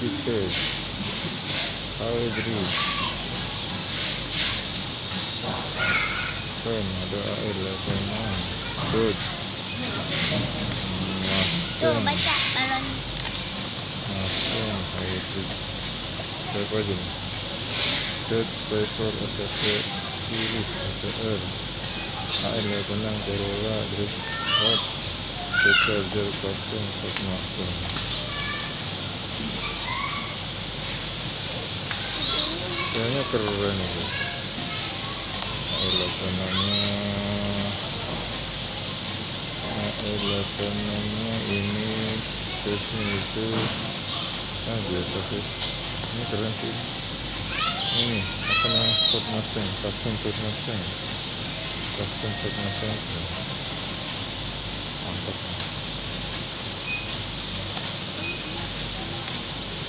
Fitted Hybrid Keren ada A11 Good. Tuh, Mustang baca balon. Mustang Hybrid Berapa aja nih? Dodge Spyfall SSC Civic SR AN11 Corolla Drift Hot Dodge Charger Custom Ford Mustang kayaknya keren itu. Elevenannya elevenannya ini tesnya itu ah biasa sih. Ini keren sih. Ini apa namanya Ford Mustang custom Ford Mustang custom Ford Mustang mantap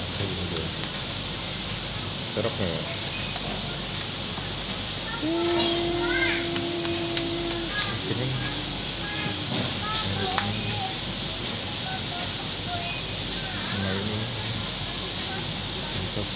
mantap gitu Seroknya ya? Nah ini. Mantap.